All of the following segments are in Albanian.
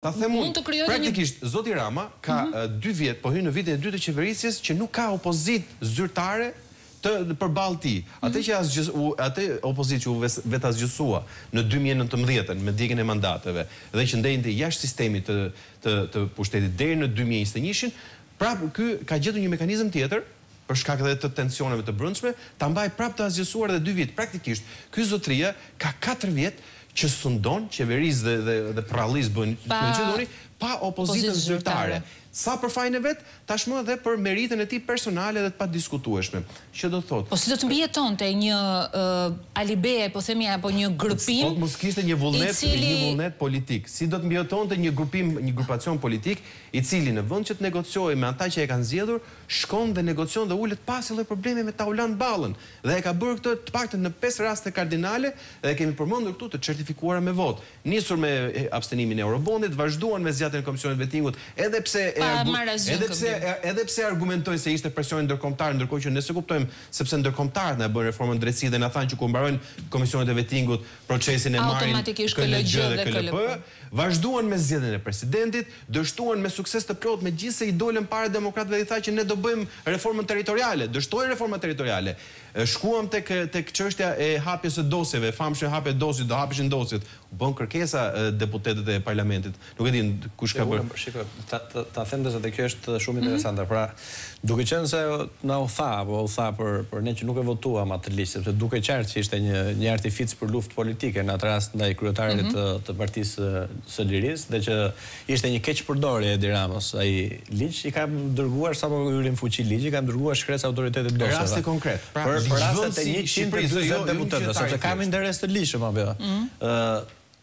mund të krijojë një Praktikisht zoti Rama ka dy vjet, po hyn në vitin e dytë të qeverisjes që nuk ka opozitë zyrtare përballë tij. Atë, atë opozitë që u vetazgjësua në dy mijë e nëntëmbëdhjetë me djegien e mandateve dhe që ndente jashtë sistemit të të pushtetit deri në dy mijë e njëzet e njëshin, prapë ky ka gjetur një mekanizëm tjetër, për shkak edhe të tensioneve të brendshme, ta mbajë prapë të asgjësuar edhe dy vjet. Praktikisht, ky zotëria ka katër vjet që sundon qeveris dhe dhe dhe përrallis, bën të gjithë doni, pa opozitën zyrtare. Sa për fajin e vet, tashmë edhe për meritën e tij personale dhe të padiskutueshme. Që do të thotë. Po si do të mbijetonte një Alibej, po themi apo një grupim. Po të mos kishte një vullnet, një vullnet politik. Si do të mbijetonte një grupim, një grupacion politik, i cili në vend që të negociojë me ata që e kanë zgjedhur, shkon dhe negocion dhe ulet pa asnjë lloj problemi me Taulant Ballën dhe e ka bërë këtë të paktën në pesë raste kardinale dhe e kemi përmendur këtu të çertifikuara me votë, nisur me abstenimin e eurobondit, vazhduan me zgjatjen e Komisionit të Vettingut edhe pse e argu, edhe pse e, edhe pse e argumentojnë se ishte presioni ndërkombëtar ndërkohë që ne s'e kuptojmë sepse ndërkombëtarët na bënë reformën në drejtësi dhe na thanë që kur mbarojnë Komisionet e Vettingut procesin e marrin KLGJ dhe KLP. Vazhduan me zgjedhjen e presidentit, dështuan me sukses të plotë megjithëse i dolën para demokratëve dhe i tha që ne do bëjmë reformën territoriale, dështoi reforma territoriale. Shkuam tek tek çështja e hapjes së dosjeve, e famshme hapja e dosjeve, do hapishin dosjet. U bënë kërkesa deputetëve të parlamentit. Nuk e di kush ka bërë. Shiko, ta them se dhe, kjo është shumë interesante. Pra, Duke qenë se na u tha, apo u tha për për ne që nuk e votuam atë ligj, sepse dukej qartë që ishte një një artific për luftë politike në atë rast ndaj kryetarit të të Partisë së Lirisë dhe që ishte një keqpërdorje e Edi Ramës ai ligj, i kam dërguar sapo hyri në fuqi ligji, i kam dërguar shkresë Autoritetit të Dosjeve. Rasti konkret, pra ligjvënësi i Shqipërisë, jo jo deputetëve, sepse kam interes të ligjshëm apo jo.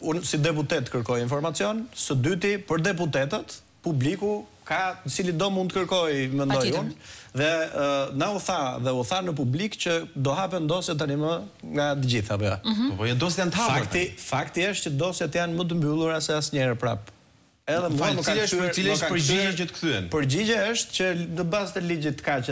Unë si deputet kërkoj informacion, së dyti për deputetët, Publiku ka cilido mund të kërkojë, mendoj unë, dhe na u tha dhe u tha në publik që do hapen dosjet tani më nga të gjithë, apo jo? Po, po, jo, dosjet janë të hapura tani. Fakti, fakti është që dosjet janë më të mbyllura se asnjëherë prapë. Edhe mua më kanë kthyer, më kanë kthyer. Cila është përgjigjja që të kthyen? Përgjigjja është që në bazë të ligjit kaq.